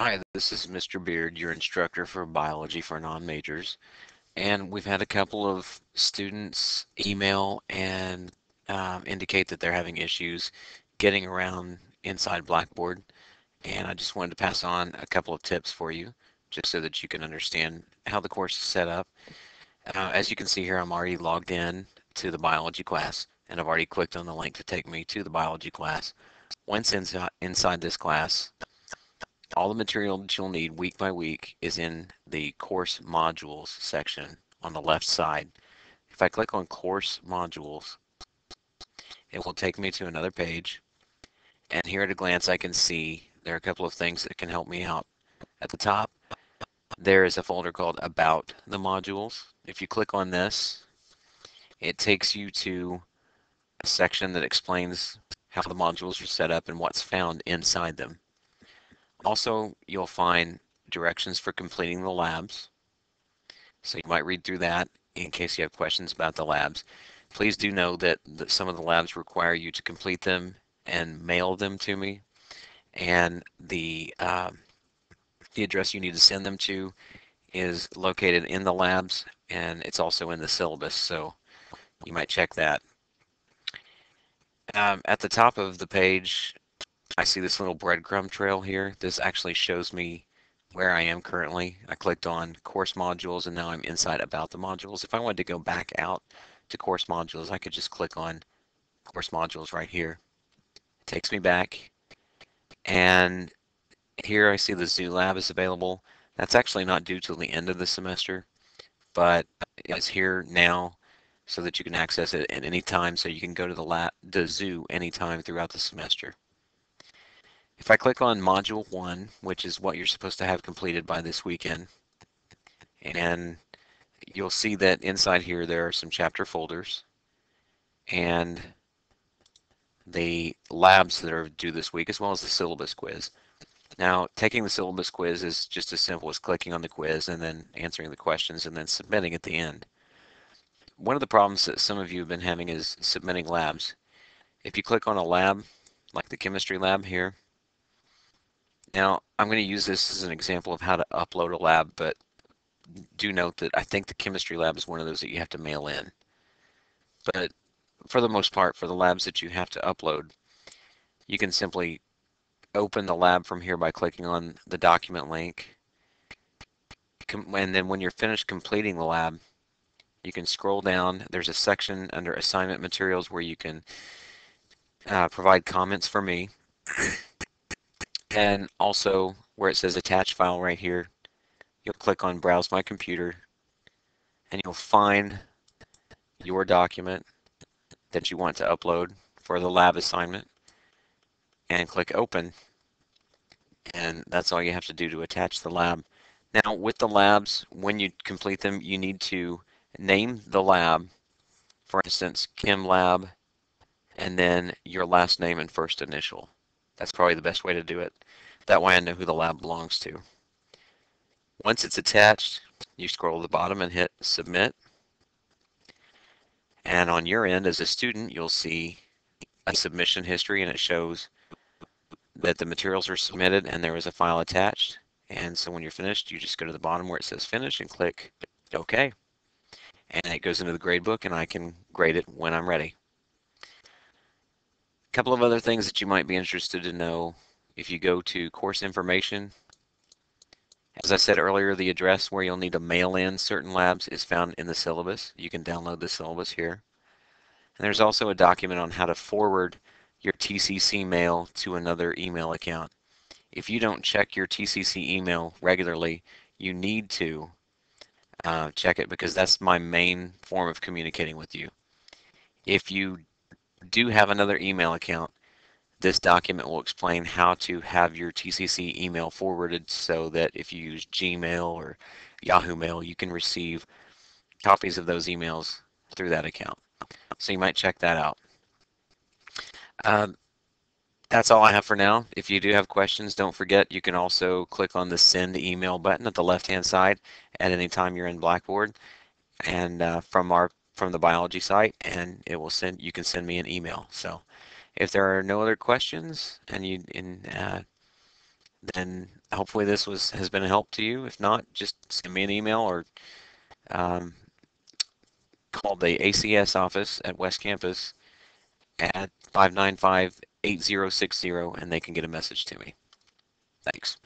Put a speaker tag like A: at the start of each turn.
A: Hi, this is Mr. Beard, your instructor for biology for non-majors. And we've had a couple of students email and um, indicate that they're having issues getting around inside Blackboard. And I just wanted to pass on a couple of tips for you, just so that you can understand how the course is set up. Uh, as you can see here, I'm already logged in to the biology class, and I've already clicked on the link to take me to the biology class. Once inside, inside this class, all the material that you'll need week by week is in the course modules section on the left side. If I click on course modules, it will take me to another page. And here at a glance, I can see there are a couple of things that can help me out. At the top, there is a folder called About the Modules. If you click on this, it takes you to a section that explains how the modules are set up and what's found inside them. Also, you'll find directions for completing the labs. So you might read through that in case you have questions about the labs. Please do know that, that some of the labs require you to complete them and mail them to me. And the, uh, the address you need to send them to is located in the labs and it's also in the syllabus. So you might check that. Um, at the top of the page, I see this little breadcrumb trail here. This actually shows me where I am currently. I clicked on course modules and now I'm inside about the modules. If I wanted to go back out to course modules, I could just click on course modules right here. It takes me back and here I see the zoo lab is available. That's actually not due till the end of the semester, but it's here now so that you can access it at any time so you can go to the lab, the zoo anytime throughout the semester. If I click on Module 1, which is what you're supposed to have completed by this weekend, and you'll see that inside here there are some chapter folders and the labs that are due this week as well as the syllabus quiz. Now, taking the syllabus quiz is just as simple as clicking on the quiz and then answering the questions and then submitting at the end. One of the problems that some of you have been having is submitting labs. If you click on a lab, like the chemistry lab here, now, I'm going to use this as an example of how to upload a lab, but do note that I think the chemistry lab is one of those that you have to mail in. But for the most part, for the labs that you have to upload, you can simply open the lab from here by clicking on the document link. And then when you're finished completing the lab, you can scroll down. There's a section under assignment materials where you can uh, provide comments for me. And also where it says attach file right here, you'll click on browse my computer and you'll find your document that you want to upload for the lab assignment and click open and that's all you have to do to attach the lab. Now with the labs, when you complete them, you need to name the lab, for instance, Chem Lab, and then your last name and first initial. That's probably the best way to do it. That way I know who the lab belongs to. Once it's attached, you scroll to the bottom and hit submit. And on your end as a student, you'll see a submission history and it shows that the materials are submitted and there is a file attached. And so when you're finished, you just go to the bottom where it says finish and click OK. And it goes into the grade book and I can grade it when I'm ready. A couple of other things that you might be interested to know if you go to course information. As I said earlier, the address where you'll need to mail in certain labs is found in the syllabus. You can download the syllabus here. And there's also a document on how to forward your TCC mail to another email account. If you don't check your TCC email regularly, you need to uh, check it because that's my main form of communicating with you. If you do have another email account, this document will explain how to have your TCC email forwarded so that if you use Gmail or Yahoo Mail, you can receive copies of those emails through that account. So you might check that out. Um, that's all I have for now. If you do have questions, don't forget you can also click on the send email button at the left hand side at any time you're in Blackboard and uh, from our from the biology site and it will send you can send me an email so if there are no other questions and you in uh, then hopefully this was has been a help to you. If not, just send me an email or um, call the ACS office at West Campus at 595 8060 and they can get a message to me. Thanks.